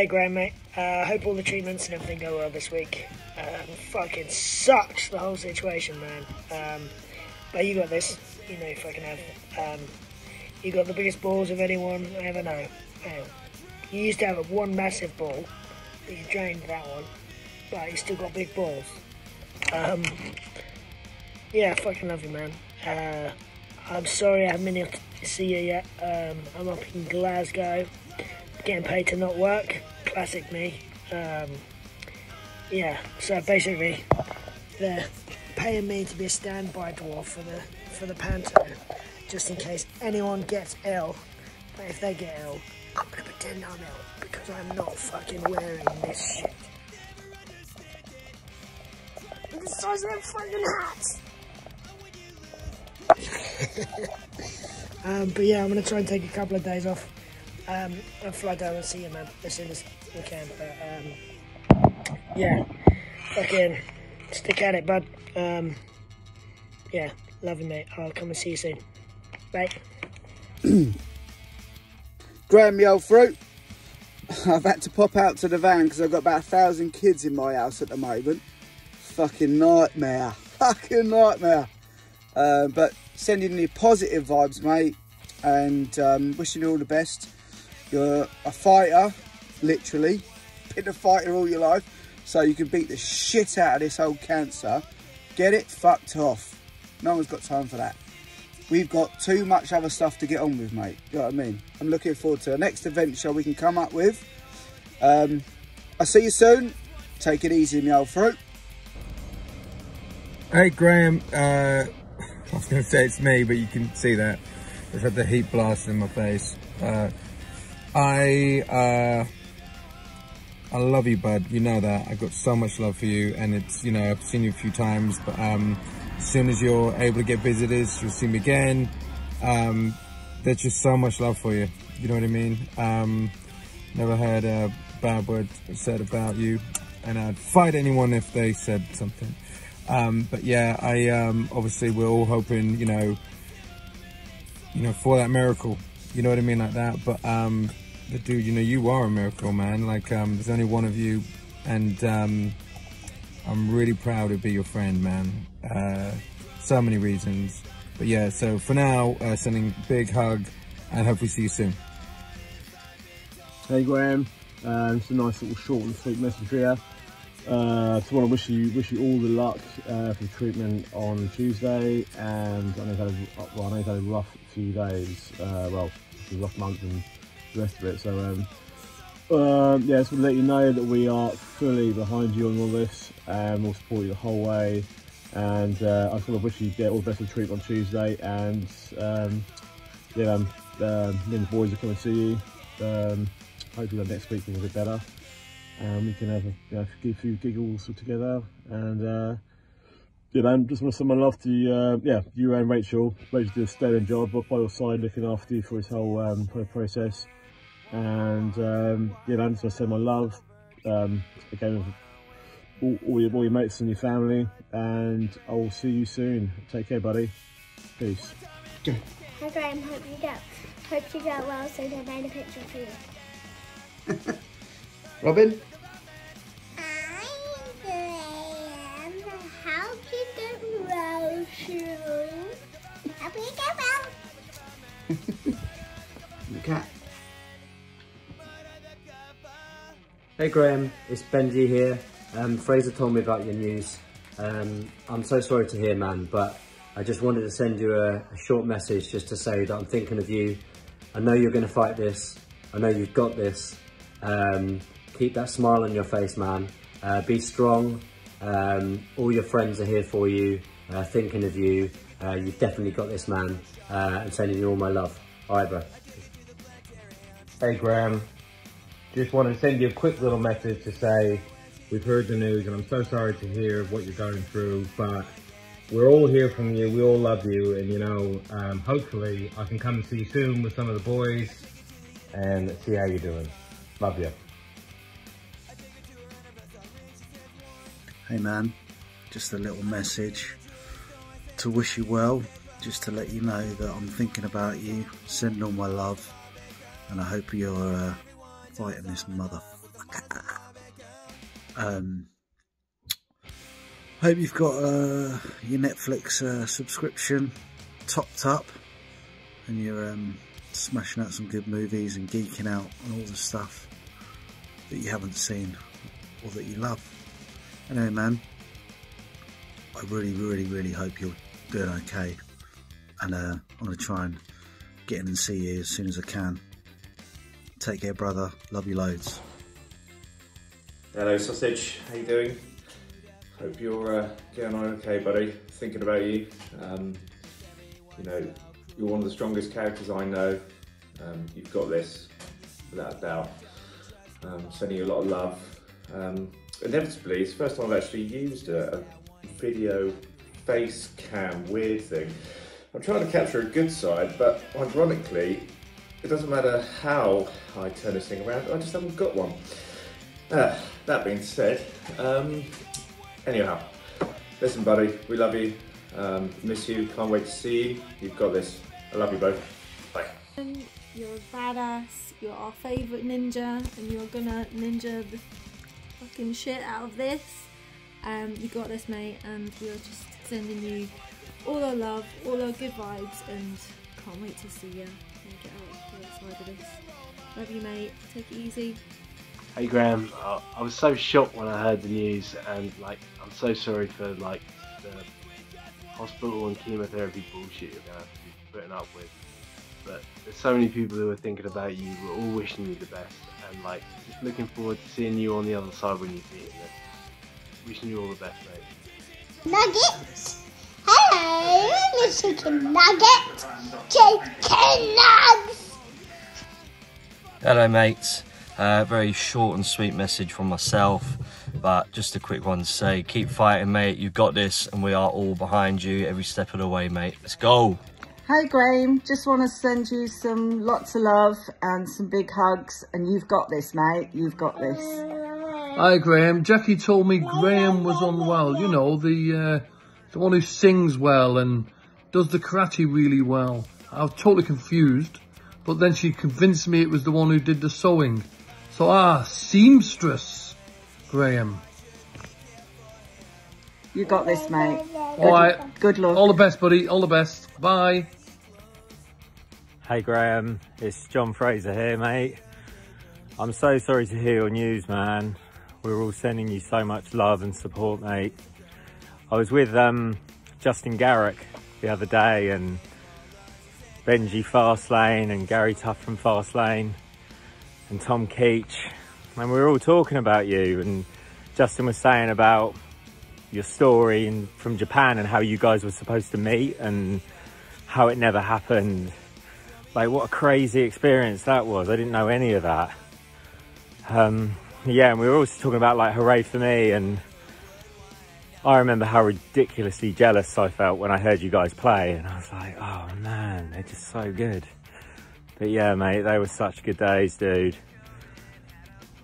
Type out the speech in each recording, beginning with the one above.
Hey, Graeme, mate. Uh, I hope all the treatments and everything go well this week. Um, fucking sucks, the whole situation, man. Um, but you got this. You know you fucking have. Um, you got the biggest balls of anyone I ever know. You used to have one massive ball, but you drained that one. But you still got big balls. Um, yeah, fucking love you, man. Uh, I'm sorry I haven't been able to see you yet. Um, I'm up in Glasgow, getting paid to not work. Classic me. Um, yeah, so basically, they're paying me to be a standby dwarf for the for the panto, just in case anyone gets ill. But if they get ill, I'm gonna pretend I'm ill because I'm not fucking wearing this shit. The size of that fucking hat. um, but yeah, I'm gonna try and take a couple of days off um, and fly down and see you, man, as soon as we can. But um, yeah, fucking stick at it, bud. Um, yeah, love you, mate. I'll come and see you soon. Bye. Graeme, the old fruit. I've had to pop out to the van because I've got about a thousand kids in my house at the moment. Fucking nightmare. Fucking nightmare. Uh, but sending you positive vibes, mate, and um, wishing you all the best. You're a fighter, literally. Been a fighter all your life, so you can beat the shit out of this old cancer. Get it fucked off. No one's got time for that. We've got too much other stuff to get on with, mate. You know what I mean? I'm looking forward to the next adventure we can come up with. Um, I'll see you soon. Take it easy, my old fruit. Hey Graeme, uh, I was going to say it's me, but you can see that. I just had the heat blast in my face. Uh, I, uh, I love you, bud. You know that. I've got so much love for you, and it's, you know, I've seen you a few times, but um, as soon as you're able to get visitors, you'll see me again. Um, there's just so much love for you. You know what I mean? Um, never heard a bad word said about you, and I'd fight anyone if they said something. Um, but yeah, I um, obviously we're all hoping, you know, you know, for that miracle. You know what I mean, like that. But um, the dude, you know, you are a miracle, man. Like um, there's only one of you, and um, I'm really proud to be your friend, man. Uh, so many reasons. But yeah, so for now, uh, sending big hug, and hope we see you soon. Hey Graeme, um, it's a nice little short and sweet message here. Uh, just want to wish you wish you all the luck uh, for treatment on Tuesday, and I know you've had a, well, I know you've had a rough few days, uh, well, rough month and the rest of it. So um, um, yeah, just to let you know that we are fully behind you on all this, and we'll support you the whole way. And uh, I just want to wish you get all the best of treatment on Tuesday, and um, yeah, um, uh, me and the boys are coming to see you. Um, hopefully next week will be better and we can have a, you know, a few giggles together and uh, yeah man just want to send my love to uh, yeah you and Rachel Rachel did a sterling job by your side looking after you for this whole um, process and um, yeah man just want to send my love um, again with all, all, your, all your mates and your family. And I'll see you soon. Take care buddy. Peace. Hi Graeme, hope you get hope you get well soon. I made a picture for you. Robin? Hi Hey Graeme, it's Benji here. Um, Fraser told me about your news. Um, I'm so sorry to hear, man, but I just wanted to send you a, a short message just to say that I'm thinking of you. I know you're going to fight this. I know you've got this. Um, keep that smile on your face, man. Uh, be strong. Um, all your friends are here for you, uh, thinking of you. Uh, you've definitely got this, man. Uh, and sending you all my love. All right, bro. Hey Graeme, just wanted to send you a quick little message to say we've heard the news and I'm so sorry to hear what you're going through, but we're all here from you. We all love you, and you know, um, hopefully I can come and see you soon with some of the boys and see how you're doing. Love you. Hey man, just a little message to wish you well, just to let you know that I'm thinking about you, sending all my love, and I hope you're uh, fighting this motherfucker. Um, hope you've got uh, your Netflix uh, subscription topped up and you're um, smashing out some good movies and geeking out on all the stuff that you haven't seen or that you love. Anyway, man, I really, really, really hope you're doing okay. And uh, I'm going to try and get in and see you as soon as I can. Take care, brother. Love you loads. Hello, sausage. How you doing? Hope you're uh, getting on okay, buddy. Thinking about you. Um, you know, you're one of the strongest characters I know. Um, you've got this, without a doubt. Um, sending you a lot of love. Um, inevitably, it's the first time I've actually used a, a video face cam weird thing. I'm trying to capture a good side, but ironically, it doesn't matter how I turn this thing around, I just haven't got one. Uh, that being said, um, anyhow, listen, buddy, we love you. Um, miss you. Can't wait to see you. You've got this. I love you both. Bye. You're a badass. You're our favourite ninja, and you're gonna ninja the fucking shit out of this. Um, you got this, mate, and we're just sending you all our love, all our good vibes, and can't wait to see you side of this. Love you, mate. Take it easy. Hey Graeme, I, I was so shocked when I heard the news, and like I'm so sorry for like the hospital and chemotherapy bullshit you're gonna have to be putting up with. But there's so many people who are thinking about you. We're all wishing you the best, and like just looking forward to seeing you on the other side when you see it. Wishing you all the best, mate. Nuggets. Hello, the chicken nugget. Chicken nugs. Hello, mates. Uh, very short and sweet message from myself, but just a quick one to say keep fighting, mate. You've got this, and we are all behind you every step of the way, mate. Let's go. Hey Graeme, just want to send you some lots of love and some big hugs, and you've got this, mate. You've got this. Hi Graeme. Jackie told me Graeme was unwell. You know the uh, the one who sings well and does the karate really well. I was totally confused, but then she convinced me it was the one who did the sewing. So ah, seamstress, Graeme. You got this, mate. All right. Good luck. All the best, buddy. All the best. Bye. Hey Graeme, it's John Fraser here, mate. I'm so sorry to hear your news, man. We're all sending you so much love and support, mate. I was with um, Justin Garrick the other day and Benji Fastlane and Gary Tuff from Fastlane and Tom Keach. And we were all talking about you and Justin was saying about your story and from Japan and how you guys were supposed to meet and how it never happened. Like what a crazy experience that was. I didn't know any of that. Um, yeah, and we were also talking about like hooray for me and I remember how ridiculously jealous I felt when I heard you guys play and I was like, oh man, they're just so good. But yeah, mate, they were such good days, dude.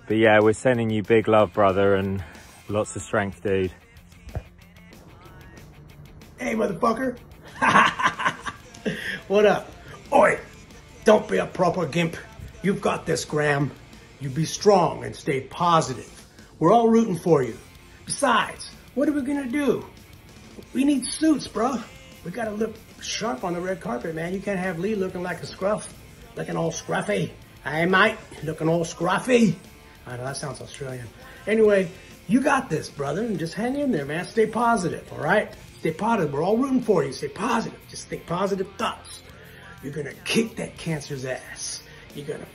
But yeah, we're sending you big love, brother, and lots of strength, dude. Hey, motherfucker. what up? Oi, don't be a proper gimp. You've got this, Graeme. You be strong and stay positive. We're all rooting for you. Besides, what are we gonna do? We need suits, bro. We gotta look sharp on the red carpet, man. You can't have Lee looking like a scruff, looking all scruffy. Hey, mate, looking all scruffy. I know that sounds Australian. Anyway, you got this, brother, and just hang in there, man. Stay positive, all right? Stay positive. We're all rooting for you. Stay positive. Just think positive thoughts. You're gonna kick that cancer's ass. You're gonna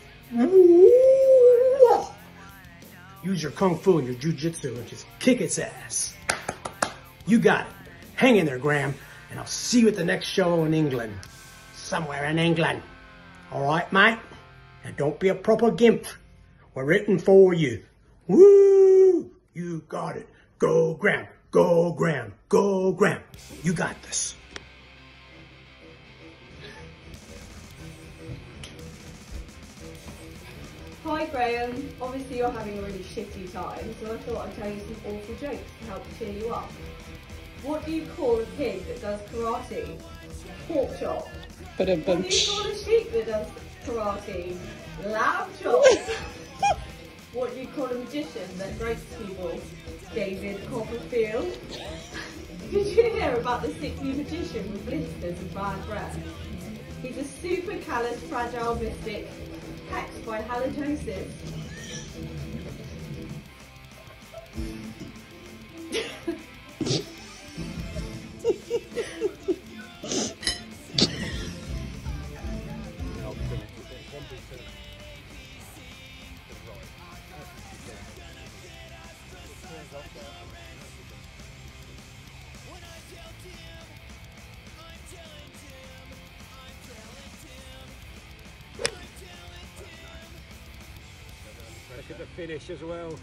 use your kung fu and your jujitsu and just kick its ass. You got it. Hang in there, Graeme, and I'll see you at the next show in England. Somewhere in England. All right, mate? And don't be a proper gimp. We're written for you. Woo! You got it. Go, Graeme. Go, Graeme. Go, Graeme. You got this. Hi Graeme, obviously you're having a really shitty time, so I thought I'd tell you some awful jokes to help cheer you up. What do you call a pig that does karate? Pork chop. But a What do you call a sheep that does karate? Lamb chop. What do you call a magician that breaks people? David Copperfield. Did you hear about the sickly magician with blisters and bad breath? He's a super callous, fragile mystic, hacked by halitosis. Finish as well.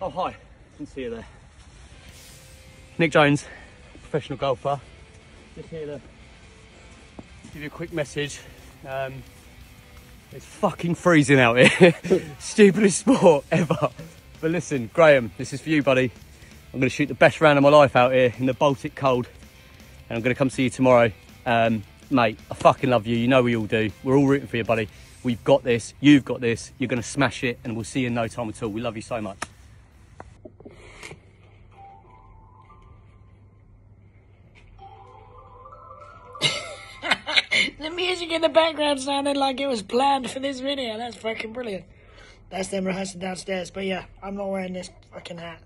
Oh, hi. Can see you there. Nick Jones, professional golfer. Just here to give you a quick message. Um, it's fucking freezing out here. Stupidest sport ever. But listen, Graeme, this is for you, buddy. I'm going to shoot the best round of my life out here in the Baltic cold. And I'm going to come see you tomorrow. Um, mate, I fucking love you. You know we all do. We're all rooting for you, buddy. We've got this. You've got this. You're going to smash it. And we'll see you in no time at all. We love you so much. the music in the background sounded like it was planned for this video. That's fucking brilliant. That's them rehearsing downstairs. But yeah, I'm not wearing this fucking hat.